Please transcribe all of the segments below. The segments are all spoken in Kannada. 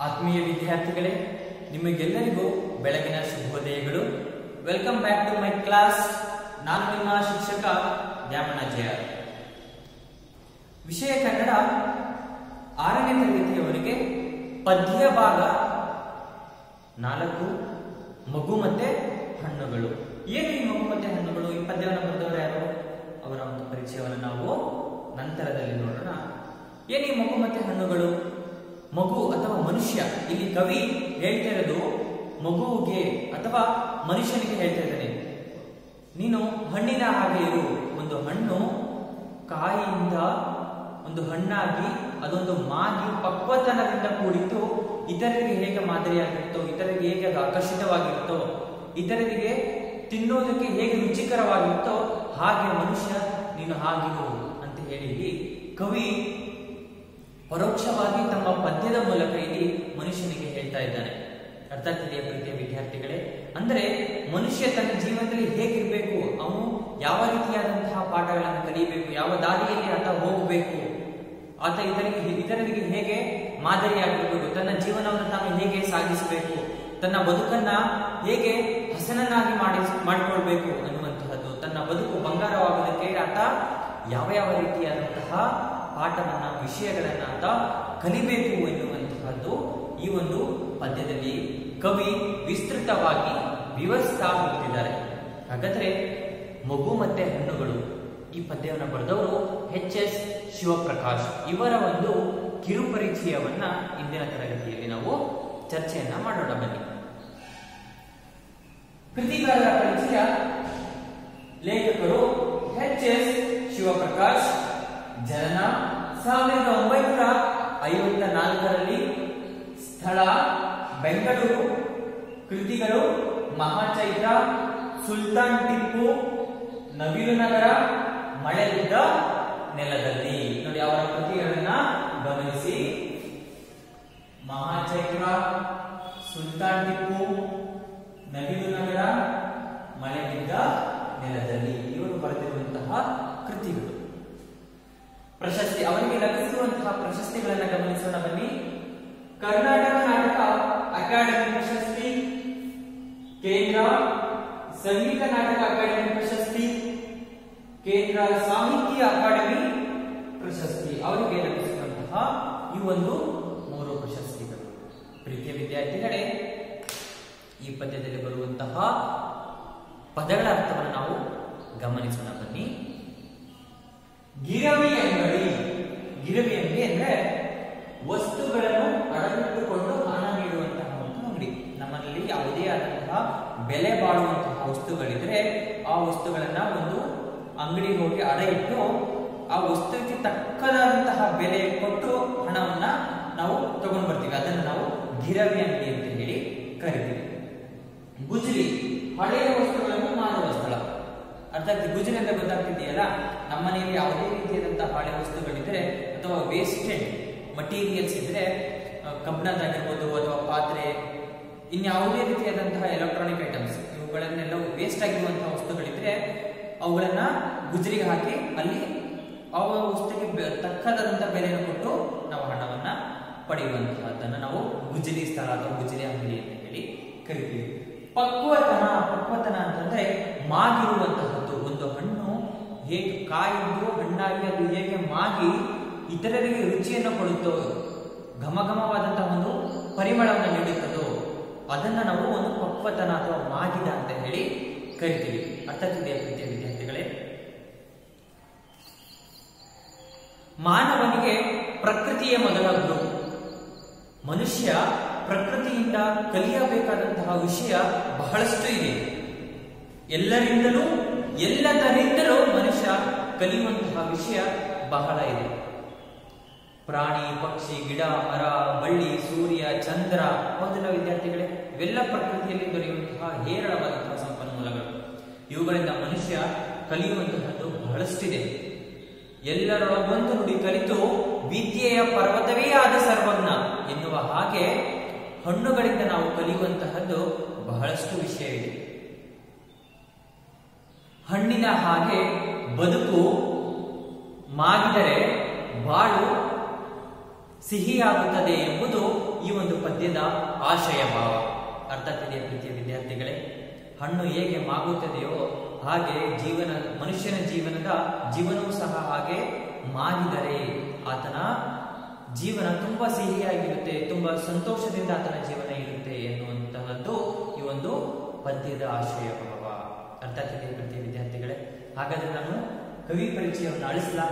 ಆತ್ಮೀಯ ವಿದ್ಯಾರ್ಥಿಗಳೇ, ನಿಮಗೆಲ್ಲರಿಗೂ ಬೆಳಗಿನ ಶುಭೋದಯಗಳು. Welcome back to my class ನಾನು ನಿಮ್ಮ ಶಿಕ್ಷಕ ದ್ಯಾಮಣ್ಣ ಜಯ. ವಿಷಯ ಕನ್ನಡ ಆರನೇ ತರಗತಿಯವರಿಗೆ ಪದ್ಯ ಭಾಗ ನಾಲ್ಕು ಮಗು ಮತ್ತೆ ಹಣ್ಣುಗಳು. ಏನು ಈ ಮಗು ಮತ್ತೆ ಹಣ್ಣುಗಳು? ಈ ಪದ್ಯವನ್ನು ಬರೆದವರು ಯಾರು? ಅವರ ಒಂದು ಪರಿಚಯವನ್ನು ನಾವು ನಂತರದಲ್ಲಿ ನೋಡೋಣ. ಏನು ಈ ಮಗು ಮತ್ತೆ ಹಣ್ಣುಗಳು? ಮಗು ಅಥವಾ ಮನುಷ್ಯ, ಇಲ್ಲಿ ಕವಿ ಹೇಳ್ತಾ ಇರೋದು ಮಗುವಿಗೆ ಅಥವಾ ಮನುಷ್ಯನಿಗೆ ಹೇಳ್ತಾ ಇದ್ದಾನೆ, ನೀನು ಹಣ್ಣಿನ ಹಾಗೆ ಇರು, ಒಂದು ಹಣ್ಣು ಕಾಯಿಯಿಂದ ಒಂದು ಹಣ್ಣಾಗಿ, ಅದೊಂದು ಮಾಗಿ ಪಕ್ವತನದಿಂದ ಕೂಡಿದ್ದು ಇತರರಿಗೆ ಹೇಗೆ ಮಾದರಿಯಾಗಿರುತ್ತೋ, ಇತರರಿಗೆ ಹೇಗೆ ಅದು ಇತರರಿಗೆ ತಿನ್ನೋದಕ್ಕೆ ಹೇಗೆ ರುಚಿಕರವಾಗಿತ್ತೋ ಹಾಗೆ ಮನುಷ್ಯ ನೀನು ಹಾಗಿರು ಅಂತ ಹೇಳಿ ಕವಿ ಪರೋಕ್ಷವಾಗಿ ತಮ್ಮ ಪದ್ಯದ ಮೂಲಕ ಇಲ್ಲಿ ಮನುಷ್ಯನಿಗೆ ಹೇಳ್ತಾ ಇದ್ದಾನೆ ಅರ್ಥ ತಿಳಿಯ ಪ್ರೀತಿಯ ವಿದ್ಯಾರ್ಥಿಗಳೇ, ಅಂದ್ರೆ ಮನುಷ್ಯ ತನ್ನ ಜೀವನದಲ್ಲಿ ಹೇಗಿರ್ಬೇಕು, ಅವನು ಯಾವ ರೀತಿಯಾದಂತಹ ಪಾಠಗಳನ್ನು ಕಲಿಯಬೇಕು ಯಾವ ದಾರಿಯಲ್ಲಿ ಆತ ಹೋಗಬೇಕು, ಆತ ಇತರಿಗೆ ಇತರರಿಗೆ ಹೇಗೆ ಮಾದರಿಯಾಗಿರಬೇಕು ತನ್ನ ಜೀವನವನ್ನು ತಾನು ಹೇಗೆ ಸಾಗಿಸಬೇಕು, ತನ್ನ ಬದುಕನ್ನ ಹೇಗೆ ಹಸನನ್ನಾಗಿ ಮಾಡಿ ಮಾಡಿಕೊಳ್ಬೇಕು ಅನ್ನುವಂತಹದ್ದು, ತನ್ನ ಬದುಕು ಬಂಗಾರವಾಗೋದಕ್ಕೆ ಆತ ಯಾವ ಯಾವ ರೀತಿಯಾದಂತಹ ಪಾಠವನ್ನ, ವಿಷಯಗಳನ್ನ ಅಂತ ಕಲಿಬೇಕು ಎನ್ನುವಂತಹದ್ದು ಈ ಒಂದು ಪದ್ಯದಲ್ಲಿ ಕವಿ ವಿಸ್ತೃತವಾಗಿ ವಿವರಿಸ್ತಾ ಹೋಗ್ತಿದ್ದಾರೆ ಹಾಗಾದ್ರೆ ಮಗು ಮತ್ತೆ ಹಣ್ಣುಗಳು ಈ ಪದ್ಯವನ್ನು ಬರೆದವರು ಎಚ್ ಎಸ್ ಶಿವಪ್ರಕಾಶ್. ಇವರ ಒಂದು ಕಿರುಪರಿಚಯವನ್ನ ಇಂದಿನ ತರಗತಿಯಲ್ಲಿ ನಾವು ಚರ್ಚೆಯನ್ನ ಮಾಡೋಣ, ಬನ್ನಿ. ಕೃತಿಕಾರರ ಪರಿಚಯ ಲೇಖಕರು ಎಚ್ ಎಸ್ ಶಿವಪ್ರಕಾಶ್. ಜನನ ಸಾವಿರದ ಒಂಬೈನೂರ ಐವತ್ತ ನಾಲ್ಕರಲ್ಲಿ ಸ್ಥಳ ಬೆಂಗಳೂರು. ಕೃತಿಗಳು ಮಹಾಚೈತ್ರ, ಸುಲ್ತಾನ್ ಟಿಪ್ಪು ನವಿಲು ನಗರ ಮಳೆ ಬಿದ್ದ ನೆಲದಲ್ಲಿ. ನೋಡಿ ಅವರ ಕೃತಿಗಳನ್ನ ಗಮನಿಸಿ. ಮಹಾಚೈತ್ರ, ಸುಲ್ತಾನ್ ಟಿಪ್ಪು ನವಿಲು ನಗರ ಮಳೆ ನೆಲದಲ್ಲಿ. ಇವರು ಬರೆದಿರುವಂತಹ ಕೃತಿಗಳು. ಪ್ರಶಸ್ತಿ ಅವರಿಗೆ ಲಭಿಸುವಂತಹ ಪ್ರಶಸ್ತಿಗಳನ್ನ ಗಮನಿಸೋಣ ಬನ್ನಿ. ಕರ್ನಾಟಕ ನಾಟಕ ಅಕಾಡೆಮಿ ಪ್ರಶಸ್ತಿ, ಕೇಂದ್ರ ಸಂಗೀತ ನಾಟಕ ಅಕಾಡೆಮಿ ಪ್ರಶಸ್ತಿ, ಕೇಂದ್ರ ಸಾಹಿತ್ಯ ಅಕಾಡೆಮಿ ಪ್ರಶಸ್ತಿ ಅವರಿಗೆ ಲಭಿಸುವಂತಹ ಈ ಒಂದು ಮೂರು ಪ್ರಶಸ್ತಿಗಳು. ಪ್ರೀತಿಯ ವಿದ್ಯಾರ್ಥಿಗಳೇ, ಈ ಪದ್ಯದಲ್ಲಿ ಬರುವಂತಹ ಪದಗಳ ಅರ್ಥವನ್ನು ನಾವು ಗಮನಿಸೋಣ ಬನ್ನಿ. ಗಿರವಿ ಅಂಗಡಿ ಗಿರವಿ ಅಂಗಡಿ ಅಂದ್ರೆ ವಸ್ತುಗಳನ್ನು ಅಡಗಿಟ್ಟುಕೊಂಡು ಹಣ ನೀಡುವಂತಹ ಒಂದು ಅಂಗಡಿ. ನಮ್ಮಲ್ಲಿ ಯಾವುದೇ ಆದಂತಹ ಬೆಲೆ ಬಾಳುವಂತಹ ವಸ್ತುಗಳಿದ್ರೆ ಆ ವಸ್ತುಗಳನ್ನ ಒಂದು ಅಂಗಡಿಗೆ ಹೋಗಿ ಅಡ ಇಟ್ಟು ಆ ವಸ್ತುವಿಗೆ ತಕ್ಕದಾದಂತಹ ಬೆಲೆ ಕೊಟ್ಟು ಹಣವನ್ನ ನಾವು ತಗೊಂಡು ಬರ್ತೀವಿ. ಅದನ್ನು ನಾವು ಗಿರವಿ ಅಂಗಡಿ ಅಂತ ಹೇಳಿ ಕರಿತೀವಿ. ಗುಜರಿ ಹಳೆಯ ವಸ್ತುಗಳನ್ನು ಮಾರುವ ಸ್ಥಳ. ಅರ್ಥ ಗುಜರಿ ಅಂತ ಗೊತ್ತಾಗ್ತಿದೆಯಲ್ಲ? ನಮ್ಮ ಮನೆಯಲ್ಲಿ ಯಾವುದೇ ರೀತಿಯಾದಂತಹ ಹಾಳೆ ವಸ್ತುಗಳಿದ್ರೆ ಅಥವಾ ವೇಸ್ಟೆಡ್ ಮಟೀರಿಯಲ್ಸ್ ಇದ್ರೆ ಕಬ್ಬಿಣದಾಗಿರ್ಬೋದು ಅಥವಾ ಪಾತ್ರೆ, ಇನ್ಯಾವುದೇ ರೀತಿಯಾದಂತಹ ಎಲೆಕ್ಟ್ರಾನಿಕ್ ಐಟಮ್ಸ್ ಇವುಗಳನ್ನೆಲ್ಲ ವೇಸ್ಟ್ ಆಗಿರುವಂತಹ ವಸ್ತುಗಳಿದ್ರೆ ಅವುಗಳನ್ನ ಗುಜರಿಗೆ ಹಾಕಿ ಅಲ್ಲಿ ಆ ವಸ್ತುಗೆ ತಕ್ಕದಾದಂತಹ ಬೆಲೆಯನ್ನು ಕೊಟ್ಟು ನಾವು ಹಣವನ್ನ ಪಡೆಯುವಂತಹದ್ದನ್ನು ನಾವು ಗುಜರಿ ಸ್ಥಳ ಅಥವಾ ಗುಜರಿ ಅಂಗಡಿ ಅಂತ ಹೇಳಿ ಕರಿತೀವಿ. ಪಕ್ವತನ ಪಕ್ವತನ ಅಂತಂದ್ರೆ ಹಣ್ಣು ಹೇಗೆ ಕಾಯಿದ್ದು ಹಣ್ಣಾಗಿ ಅದು ಹೇಗೆ ಮಾಗಿ ಇತರರಿಗೆ ರುಚಿಯನ್ನು ಕೊಡುತ್ತೋ ಘಮಘಮವಾದಂತಹ ಒಂದು ಪರಿಮಳವನ್ನು ನೀಡುತ್ತದೋ ಅದನ್ನ ನಾವು ಒಂದು ಪಕ್ವತನ ಅಥವಾ ಮಾಗಿದ ಅಂತ ಹೇಳಿ ಕರಿತೀವಿ. ಅರ್ಥಕ್ಕಿದೆಯಾ ಪ್ರೀತಿಯ ವಿದ್ಯಾರ್ಥಿಗಳೇ. ಮಾನವನಿಗೆ ಪ್ರಕೃತಿಯ ಮೊದಲ ಗುರು. ಮನುಷ್ಯ ಪ್ರಕೃತಿಯಿಂದ ಕಲಿಯಬೇಕಾದಂತಹ ವಿಷಯ ಬಹಳಷ್ಟು ಇದೆ. ಎಲ್ಲರಿಂದಲೂ ಎಲ್ಲದರಿಂದಲೂ ಮನುಷ್ಯ ಕಲಿಯುವಂತಹ ವಿಷಯ ಬಹಳ ಇದೆ. ಪ್ರಾಣಿ, ಪಕ್ಷಿ, ಗಿಡ, ಮರ, ಬಳ್ಳಿ, ಸೂರ್ಯ, ಚಂದ್ರ ಮೊದಲ ವಿದ್ಯಾರ್ಥಿಗಳೇ, ಇವೆಲ್ಲ ಪ್ರಕೃತಿಯಲ್ಲಿ ದೊರೆಯುವಂತಹ ಹೇರಳವಾದಂತಹ ಸಂಪನ್ಮೂಲಗಳು. ಇವುಗಳಿಂದ ಮನುಷ್ಯ ಕಲಿಯುವಂತಹದ್ದು ಬಹಳಷ್ಟಿದೆ. ಎಲ್ಲರೊಳಗೊಂದು ನುಡಿ ಕಲಿತು ವಿದ್ಯೆಯ ಪರ್ವತವೇ ಆದ ಸರ್ವಜ್ಞ ಎನ್ನುವ ಹಾಗೆ ಹಣ್ಣುಗಳಿಂದ ನಾವು ಕಲಿಯುವಂತಹದ್ದು ಬಹಳಷ್ಟು ವಿಷಯ ಇದೆ. ಹಣ್ಣಿನ ಹಾಗೆ ಬದುಕು ಮಾಗಿದರೆ ಬಾಳು ಸಿಹಿಯಾಗುತ್ತದೆ ಎಂಬುದು ಈ ಒಂದು ಪದ್ಯದ ಆಶಯ ಭಾವ ಅರ್ಥ ತಿಳಿಯ ಪ್ರೀತಿಯ ವಿದ್ಯಾರ್ಥಿಗಳೇ, ಹಣ್ಣು ಹೇಗೆ ಮಾಗುತ್ತದೆಯೋ ಹಾಗೆ ಜೀವನ, ಮನುಷ್ಯನ ಜೀವನದ ಜೀವನವೂ ಸಹ ಹಾಗೆ ಮಾಗಿದರೆ ಆತನ ಜೀವನ ತುಂಬಾ ಸಿಹಿಯಾಗಿರುತ್ತೆ, ತುಂಬಾ ಸಂತೋಷದಿಂದ ಆತನ ಜೀವನ ಇರುತ್ತೆ ಎನ್ನುವಂತಹದ್ದು ಈ ಒಂದು ಪದ್ಯದ ಆಶಯ ಭಾವ ಅರ್ಥ ಆಗ್ತಿದೆ ವಿದ್ಯಾರ್ಥಿಗಳೇ. ಹಾಗಾದ್ರೆ ನಾನು ಕವಿ ಪರಿಚಯವನ್ನು ಅಳಿಸ್ಲಾ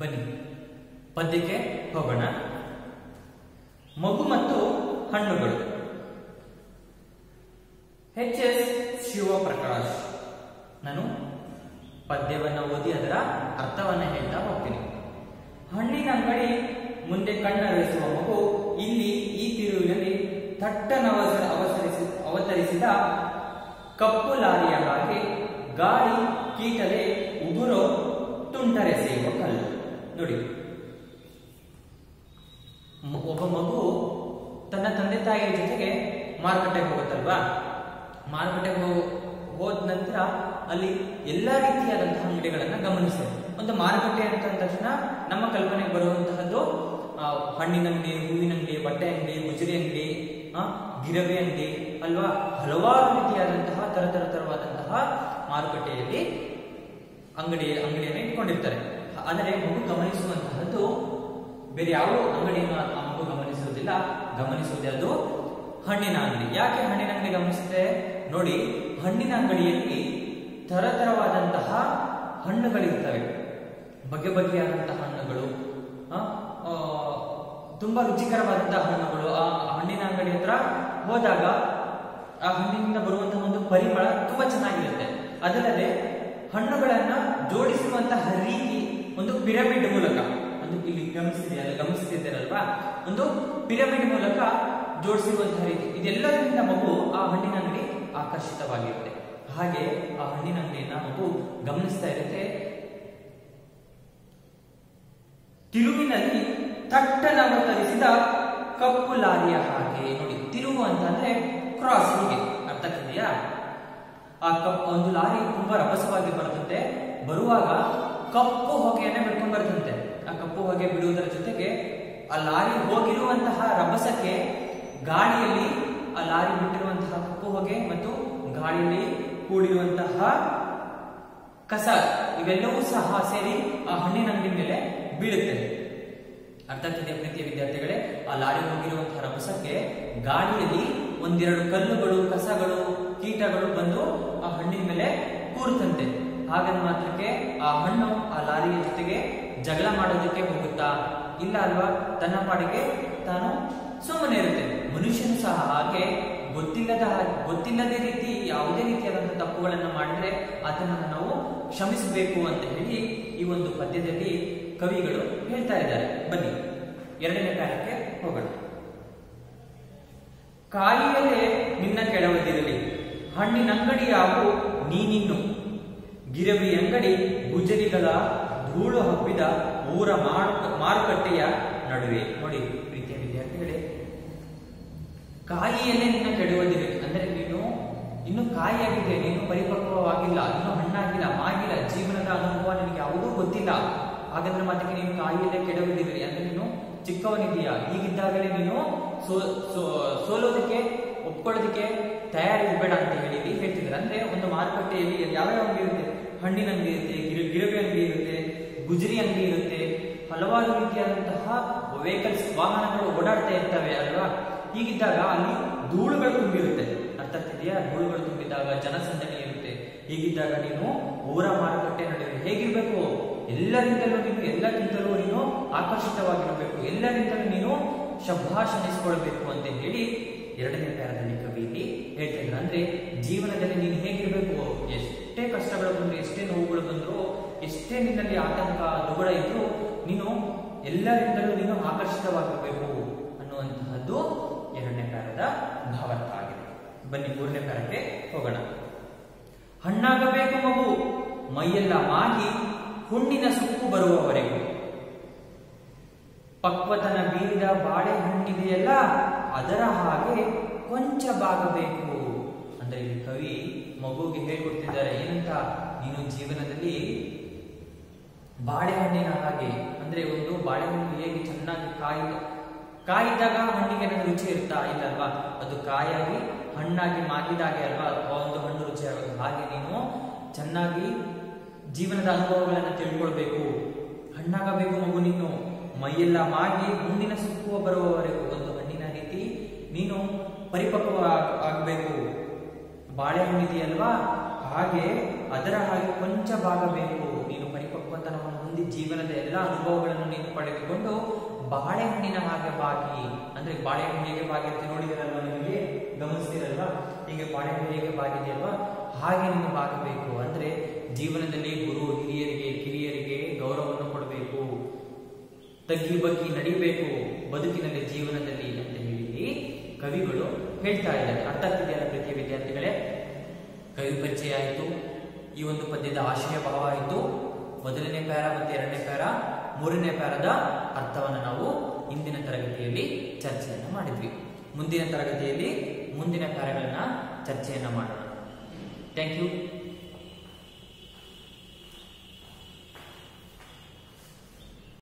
ಬನ್ನಿ, ಪದ್ಯಕ್ಕೆ ಹೋಗೋಣ. ಮಗು ಮತ್ತು ಹಣ್ಣುಗಳು. H S Shivaprakash. ನಾನು ಪದ್ಯವನ್ನ ಓದಿ ಅದರ ಅರ್ಥವನ್ನು ಹೇಳ್ತಾ ಹೋಗ್ತೀನಿ. ಹಣ್ಣಿನ ಅಂಗಡಿ ಮುಂದೆ ಕಣ್ಣರಳಿಸುವ ಮಗು ಇಲ್ಲಿ ಈ ತಿರುವಿನಲ್ಲಿ ತಟ್ಟನ ಅವಸರ ಅವಸರಿಸಿ, ಅವತರಿಸಿದ ಕಪ್ಪು ಲಾರಿಯ ಹಾಗೆ ಗಾಳಿ, ಕೀಟಲೆ, ಉಗುರೋ ತುಂಟರೆಸೆಯುವ ಕಲ್ಲು. ನೋಡಿ. ಒಬ್ಬ ಮಗು ತನ್ನ ತಂದೆ ತಾಯಿಯ ಜೊತೆಗೆ ಮಾರುಕಟ್ಟೆಗೆ ಹೋಗುತ್ತಲ್ವಾ? ಮಾರುಕಟ್ಟೆಗೆ ಹೋ- ಹೋದ ನಂತರ ಅಲ್ಲಿ ಎಲ್ಲ ರೀತಿಯಾದಂತಹ ಅಂಗಡಿಗಳನ್ನ ಗಮನಿಸಿದೆ. ಒಂದು ಮಾರುಕಟ್ಟೆ ಅಂತ ಅಂದ ತಕ್ಷಣ ನಮ್ಮ ಕಲ್ಪನೆಗೆ ಬರುವಂತಹದ್ದು ಹಣ್ಣಿನ ಅಂಗಡಿ, ಹೂವಿನ ಅಂಗಡಿ, ಬಟ್ಟೆ ಅಂಗಡಿ, ಮುಜರಿ ಅಂಗಡಿ ಗಿರವೆ ಅಂಗಡಿ, ಅಲ್ವಾ? ಹಲವಾರು ರೀತಿಯಾದಂತಹ ತರ ತರ ತರವಾದಂತಹ ಮಾರುಕಟ್ಟೆಯಲ್ಲಿ ಅಂಗಡಿ, ಅಂಗಡಿಯನ್ನು ಇಟ್ಕೊಂಡಿರ್ತಾರೆ. ಆದರೆ ಮಗು ಗಮನಿಸುವಂತಹದ್ದು ಬೇರೆ ಯಾವ ಅಂಗಡಿಯನ್ನು ಆ ಮಗು ಗಮನಿಸುವುದಿಲ್ಲ. ಗಮನಿಸುವುದೇ ಅದು ಹಣ್ಣಿನ ಅಂಗಡಿ. ಯಾಕೆ ಹಣ್ಣಿನ ಅಂಗಡಿ ಗಮನಿಸುತ್ತೆ ನೋಡಿ ಹಣ್ಣಿನ ಅಂಗಡಿಯಲ್ಲಿ ತರತರವಾದಂತಹ ಹಣ್ಣುಗಳಿರ್ತವೆ. ಬಗೆ ಬಗೆಯಾದಂತಹ ಹಣ್ಣುಗಳು ತುಂಬಾ ರುಚಿಕರವಾದಂತಹ ಹಣ್ಣುಗಳು ಆ ಹಣ್ಣಿನ ಅಂಗಡಿ ಹತ್ರ ಹೋದಾಗ ಆ ಹಣ್ಣಿನಿಂದ ಬರುವಂತಹ ಒಂದು ಪರಿಮಳ ತುಂಬಾ ಚೆನ್ನಾಗಿರುತ್ತೆ. ಅದಲ್ಲದೆ ಹಣ್ಣುಗಳನ್ನ ಜೋಡಿಸುವಂತಹ ರೀತಿ ಒಂದು ಪಿರಮಿಡ್ ಮೂಲಕ, ಒಂದು ಇಲ್ಲಿ ಗಮನಿಸಿದೆಯಲ್ಲ ಗಮನಿಸಿದ್ದೀರಲ್ವಾ? ಒಂದು ಪಿರಮಿಡ್ ಮೂಲಕ ಜೋಡಿಸಿರುವಂತಹ ರೀತಿ. ಇದೆಲ್ಲದರಿಂದ ಮಗು ಆ ಹಣ್ಣಿನ ಅಂಗಡಿ ಆಕರ್ಷಿತವಾಗಿರುತ್ತೆ. ಹಾಗೆ ಆ ಹಣ್ಣಿನ ಅಂಗಡಿಯನ್ನ ನಾವು ಗಮನಿಸ್ತಾ ಇರುತ್ತೆ. ತಿರುವಿನಲ್ಲಿ ತಟ್ಟನವತರಿಸಿದ ಕಪ್ಪು ಲಾರಿಯ ಹಾಗೆ ನೋಡಿ, ತಿರುವು ಅಂತಂದ್ರೆ ಕ್ರಾಸ್ ಹೀಗೆ ಅರ್ಥ ಆಗ್ತಿದೆಯಾ ಆ ಕಪ್, ಒಂದು ಲಾರಿ ತುಂಬಾ ರಭಸವಾಗಿ ಬರುತ್ತಂತೆ. ಬರುವಾಗ ಕಪ್ಪು ಹೊಗೆಯನ್ನ ಬಿಡ್ಕೊಂಡು ಬರುತ್ತಂತೆ. ಆ ಕಪ್ಪು ಹೊಗೆ ಬಿಡುವುದರ ಜೊತೆಗೆ ಆ ಲಾರಿ ಹೋಗಿರುವಂತಹ ರಭಸಕ್ಕೆ ಗಾಳಿಯಲ್ಲಿ ಆ ಲಾರಿ ಬಿಟ್ಟಿರುವಂತಹ ಹೊಗೆ ಮತ್ತು ಗಾಳಿಯಲ್ಲಿ ಕೂಡಿರುವಂತಹ ಕಸ, ಇವೆಲ್ಲವೂ ಸಹ ಸೇರಿ ಆ ಹಣ್ಣಿನ ಅಂಗಡಿ ಮೇಲೆ ಬೀಳುತ್ತೆ ಅರ್ಥ ಆಗ್ತಿದೆಯಾ ಪ್ರೀತಿಯ ವಿದ್ಯಾರ್ಥಿಗಳೇ, ಆ ಲಾರಿ ಹೋಗಿರುವಂತಹ ರಭಸಕ್ಕೆ ಗಾಳಿಯಲ್ಲಿ ಒಂದೆರಡು ಕಲ್ಲುಗಳು, ಕಸಗಳು, ಕೀಟಗಳು ಬಂದು ಆ ಹಣ್ಣಿನ ಮೇಲೆ ಕೂರುತ್ತಂತೆ. ಹಾಗಾದ ಮಾತ್ರಕ್ಕೆ ಆ ಹಣ್ಣು ಆ ಲಾರಿಯ ಜೊತೆಗೆ ಜಗಳ ಮಾಡೋದಕ್ಕೆ ಹೋಗುತ್ತಾ ಇಲ್ಲ ಅಲ್ವಾ? ತನ್ನ ಪಾಡಿಗೆ ತಾನು ಸುಮ್ಮನೆ ಇರುತ್ತೆ. ಮನುಷ್ಯನು ಸಹ ಹಾಗೆ ಗೊತ್ತಿಲ್ಲದ ಗೊತ್ತಿಲ್ಲದೆ ರೀತಿ ಯಾವುದೇ ರೀತಿಯಾದಂತಹ ತಪ್ಪುಗಳನ್ನು ಮಾಡಿದ್ರೆ ಅದನ್ನು ನಾವು ಕ್ಷಮಿಸಬೇಕು ಅಂತ ಹೇಳಿ ಈ ಒಂದು ಪದ್ಯದಲ್ಲಿ ಕವಿಗಳು ಹೇಳ್ತಾ ಇದ್ದಾರೆ. ಬನ್ನಿ, ಎರಡನೇ ಕಾರ್ಯಕ್ಕೆ ಹೋಗೋಣ. ಕಾಯಿಯಲ್ಲೇ ನಿನ್ನ ಕೆಳವದಿರಲಿ ಹಣ್ಣಿನಂಗಡಿ ಯಾವು ನೀನಿನ್ನು. ಗಿರವಿ ಅಂಗಡಿ ಗುಜರಿಗಳ ಧೂಳು ಹಬ್ಬಿದ ಊರ ಮಾರು ಮಾರುಕಟ್ಟೆಯ ನಡುವೆ, ನೋಡಿ. ಕಾಯಿಯಲ್ಲೇ ನಿನ್ನ ಕೆಡುವುದಿರಲಿ ಅಂದರೆ ನೀನು ಇನ್ನು ಕಾಯಿಯಾಗಿದೆ ನೀನು ಪರಿಪಕ್ವವಾಗಿಲ್ಲ, ಇನ್ನು ಹಣ್ಣಾಗಿಲ್ಲ, ಮಾಗಿಲ್ಲ, ಜೀವನದ ಅನುಭವ ನಿನಗೆ ಯಾವುದೂ ಗೊತ್ತಿಲ್ಲ. ಹಾಗಂದ್ರೆ ಮಾತಿಗೆ ನೀನು ಕಾಯಿಯಲ್ಲೇ ಕೆಡವಿದ್ದೀರಿ ಅಂದ್ರೆ ನೀನು ಚಿಕ್ಕವನಿದೆಯಾ ಈಗಿದ್ದಾಗಲೇ ನೀನು ಸೋ ಸೋಲೋದಕ್ಕೆ, ಒಪ್ಕೊಳ್ಳೋದಕ್ಕೆ ಬೇಡ ಅಂತ ಹೇಳಿ ಹೇಳ್ತಿದ್ದಾರೆ. ಅಂದ್ರೆ ಒಂದು ಮಾರುಕಟ್ಟೆಯಲ್ಲಿ ಯಾವ ಅಂಗಡಿ ಇರುತ್ತೆ? ಹಣ್ಣಿನ ಅಂಗಡಿ ಇರುತ್ತೆ, ಗಿರ- ಗಿರವಿ ಅಂಗಡಿ ಇರುತ್ತೆ, ಗುಜರಿ ಅಂಗಡಿ ಇರುತ್ತೆ. ಹಲವಾರು ರೀತಿಯಾದಂತಹ ವೆಹಿಕಲ್ಸ್ ವಾಹನಗಳು ಓಡಾಡ್ತಾ ಇರ್ತವೆ ಅಲ್ವಾ? ಹೀಗಿದ್ದಾಗ ಅಲ್ಲಿ ಧೂಳುಗಳು ತುಂಬಿರುತ್ತೆ. ಅರ್ಥ ಆಗ್ತಿದೆಯಾ? ಧೂಳುಗಳು ತುಂಬಿದಾಗ ಜನಸಂದಣಿ ಇರುತ್ತೆ. ಹೀಗಿದ್ದಾಗ ನೀನು ಊರ ಮಾರುಕಟ್ಟೆ ನಡೆಯಲು ಹೇಗಿರ್ಬೇಕು? ಎಲ್ಲರಿಂದಲೂ ನೀನು, ಎಲ್ಲಕ್ಕಿಂತಲೂ ನೀನು ಆಕರ್ಷಿತವಾಗಿರಬೇಕು. ಎಲ್ಲರಿಂದಲೂ ನೀನು ಶಭಾಷಣಿಸ್ಕೊಳ್ಬೇಕು ಅಂತ ಹೇಳಿ ಎರಡನೇ ಪ್ಯಾರದಲ್ಲಿ ಕವಿ ಇಲ್ಲಿ ಹೇಳ್ತಾ ಇದ್ರು ಅಂದ್ರೆ ಜೀವನದಲ್ಲಿ ನೀನು ಹೇಗಿರ್ಬೇಕು? ಎಷ್ಟೇ ಕಷ್ಟಗಳು ಬಂದ್ರು, ಎಷ್ಟೇ ನೋವುಗಳು ಬಂದ್ರು, ಎಷ್ಟೇ ನಿನ್ನಲ್ಲಿ ಆತಂಕ ದುಗುಡ ಇದ್ರು ನೀನು ಎಲ್ಲರಿಂದಲೂ ನೀನು ಆಕರ್ಷಿತವಾಗಿರಬೇಕು ಅನ್ನುವಂತಹದ್ದು ಎರಡನೇ ಪ್ಯಾರದ ಭಾವಾರ್ಥ ಆಗಿದೆ ಬನ್ನಿ ಮೂರನೇ ಪ್ಯಾರಕ್ಕೆ ಹೋಗೋಣ. ಹಣ್ಣಾಗಬೇಕು ಮಗು, ಮೈಯೆಲ್ಲ ಮಾಗಿ ಹುಣ್ಣಿನ ಸುಕ್ಕು ಬರುವವರೆಗೂ. ಪಕ್ವತನ ಬೀರಿದ ಬಾಳೆಹಣ್ಣಿದೆಯಲ್ಲ ಅದರ ಹಾಗೆ ಕೊಂಚ ಬಾಗಬೇಕು. ಅಂದ್ರೆ ಇಲ್ಲಿ ಕವಿ ಮಗುವಿಗೆ ಹೇಳ್ಕೊಡ್ತಿದ್ದಾರೆ, ಏನಂತ? ನೀನು ಜೀವನದಲ್ಲಿ ಬಾಳೆಹಣ್ಣಿನ ಹಾಗೆ, ಅಂದ್ರೆ ಒಂದು ಬಾಳೆಹಣ್ಣು ಹೇಗೆ ಚೆನ್ನಾಗಿ ಕಾಯಿ ಕಾಯಿದಾಗ ಹಣ್ಣಿಗೆ ರುಚಿ ಇರ್ತಾ ಇಲ್ಲಲ್ವಾ? ಅದು ಕಾಯಾಗಿ, ಹಣ್ಣಾಗಿ ಮಾಗಿದಾಗೆ ಅಲ್ವಾ? ಒಂದು ಹಣ್ಣು ರುಚಿ ಆಗೋದು. ಹಾಗೆ ನೀನು ಚೆನ್ನಾಗಿ ಜೀವನದ ಅನುಭವಗಳನ್ನು ತಿಳ್ಕೊಳ್ಬೇಕು. ಹಣ್ಣಾಗಬೇಕು ಮಗು ನೀನು. ಮೈಯೆಲ್ಲ ಮಾಗಿ ಮುಂದಿನ ಸುಕ್ಕುವ ಬರುವವರೆಗೂ ಒಂದು ಹಣ್ಣಿನ ರೀತಿ ನೀನು ಪರಿಪಕ್ವ ಆಗ್- ಬಾಳೆಹಣ್ಣು ಬಾಳೆಹಣ್ಣಿದೆಯಲ್ವಾ? ಹಾಗೆ ಅದರ ಹಾಗೆ ಕೊಂಚ ಭಾಗ ಬೇಕು. ನೀನು ಪರಿಪಕ್ವತನವನ್ನು ಹೊಂದಿ ಜೀವನದ ಎಲ್ಲ ಅನುಭವಗಳನ್ನು ನೀನು ಪಡೆದುಕೊಂಡು ಬಾಳೆಹಣ್ಣಿನ ಹಾಗೆ ಬಾಕಿ ಅಂದ್ರೆ ಬಾಳೆಹಣ್ಣಿಗೆ ಹೇಗೆ ಅಂತ ನೋಡಿದಿರಲ್ವಾ ನಿಮಗೆ? ಗಮನಿಸ್ತೀರಲ್ವಾ? ಹೀಗೆ ಬಾಳೆಹಣ್ಣಿಗೆ ಹೇಗೆ ಬಾಗಿದೆಯಲ್ವಾ? ಹಾಗೆ ನೀನು ಬಾಗಬೇಕು. ಅಂದ್ರೆ ಜೀವನದಲ್ಲಿ ಗುರು ಹಿರಿಯರಿಗೆ, ಕಿರಿಯರಿಗೆ ಗೌರವವನ್ನು ಕೊಡಬೇಕು. ತಗ್ಗಿ ಬಗ್ಗಿ ನಡಿಬೇಕು. ಬದುಕಿನಲ್ಲಿ, ಜೀವನದಲ್ಲಿ ಅಂತ ಹೇಳಿ ಕವಿಗಳು ಹೇಳ್ತಾ ಇದ್ದಾರೆ. ಅರ್ಥ ಆಗ್ತಿದೆಯಲ್ಲ ಪ್ರತಿ ವಿದ್ಯಾರ್ಥಿಗಳೇ? ಕವಿ ಪರಿಚಯ ಆಯಿತು. ಈ ಒಂದು ಪದ್ಯದ ಆಶಯ ಭಾವ ಆಯಿತು. ಮೊದಲನೇ ಪ್ಯಾರ ಮತ್ತು ಎರಡನೇ ಪ್ಯಾರ ಮೂರನೇ ಪ್ಯಾರದ ಅರ್ಥವನ್ನು ನಾವು ಇಂದಿನ ತರಗತಿಯಲ್ಲಿ ಚರ್ಚೆಯನ್ನು ಮಾಡಿದ್ವಿ. ಮುಂದಿನ ತರಗತಿಯಲ್ಲಿ ಮುಂದಿನ ಕಾರ್ಯಗಳನ್ನು ಚರ್ಚೆಯನ್ನು ಮಾಡೋಣ. Thank you